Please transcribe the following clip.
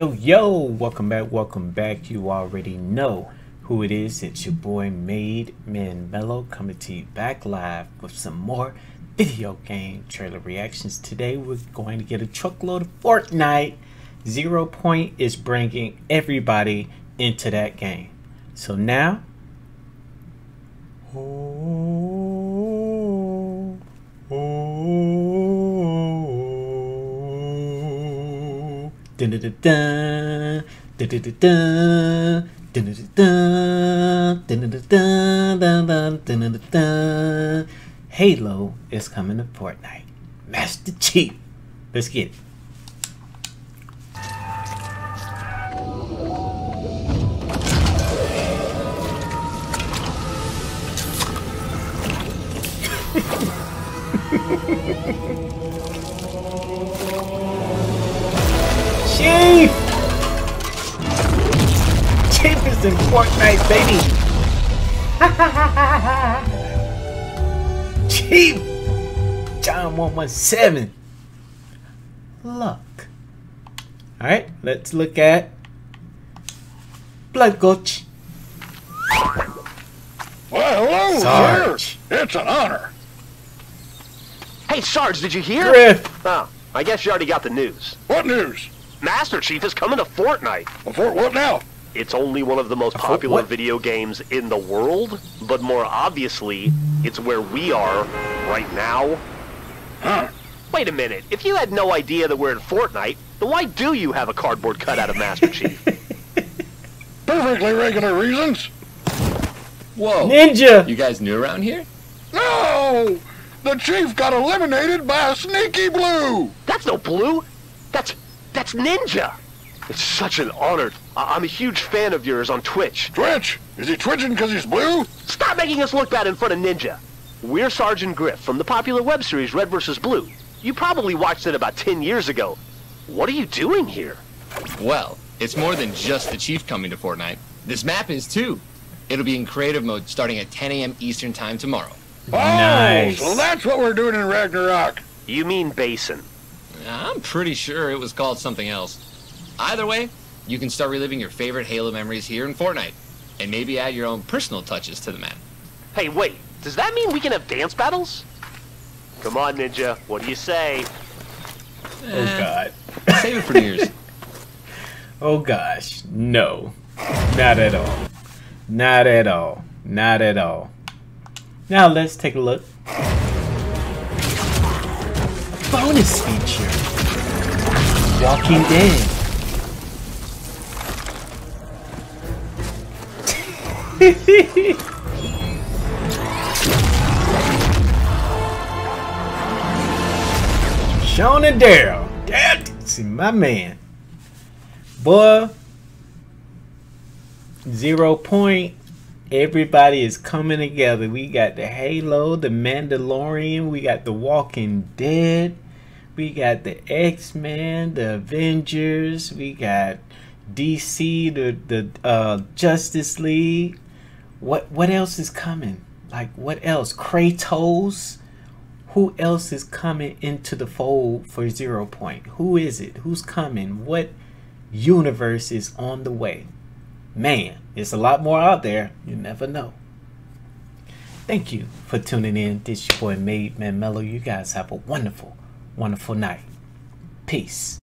Yo, yo, welcome back, welcome back. You already know who it is. It's your boy Made Man Melo coming to you back live with some more video game trailer reactions. Today we're going to get a truckload of Fortnite. Zero Point is bringing everybody into that game. So now, oh, Halo is coming to Fortnite. Master Chief. Let's get it. Chief is in Fortnite, baby! Chief! John 117. Look. Alright, let's look at Blood Gulch. Well, hello, Sarge. sir. It's an honor. Hey, Sarge, did you hear? Griff! Oh, I guess you already got the news. What news? Master Chief is coming to Fortnite. Before what now? It's only one of the most popular what? video games in the world, but more obviously, it's where we are right now. Huh? Wait a minute, if you had no idea that we're in Fortnite, then why do you have a cardboard cutout of Master Chief? Perfectly regular reasons. Whoa. Ninja! You guys new around here? No! The chief got eliminated by a sneaky blue. That's no blue! That's... that's Ninja! It's such an honor. I- I'm a huge fan of yours on Twitch. Twitch, is he twitching because he's blue? Stop making us look bad in front of Ninja. We're Sergeant Griff from the popular web series Red vs. Blue. You probably watched it about 10 years ago. What are you doing here? Well, it's more than just the Chief coming to Fortnite. This map is too. It'll be in creative mode starting at 10 a.m. Eastern Time tomorrow. Oh, Nice. so that's what we're doing in Ragnarok. You mean Basin. I'm pretty sure it was called something else. Either way, you can start reliving your favorite Halo memories here in Fortnite, and maybe add your own personal touches to the map. Hey, wait. Does that mean we can have dance battles? Come on, Ninja. What do you say? Oh eh, god. Save it for New Year's. Oh gosh. No. Not at all. Not at all. Not at all. Now let's take a look. Bonus feature. Walking Dead. Sean and Daryl. Daryl, see my man. Boy, zero point. Everybody is coming together. We got the Halo, the Mandalorian, we got the Walking Dead, we got the X Men, the Avengers, we got DC, the the uh, Justice League. What what else is coming? Like what else? Kratos. Who else is coming into the fold for Zero Point? Who is it? Who's coming? What universe is on the way? Man, it's a lot more out there. You never know. Thank you for tuning in. This your boy Made Man Melo. You guys have a wonderful, wonderful night. Peace.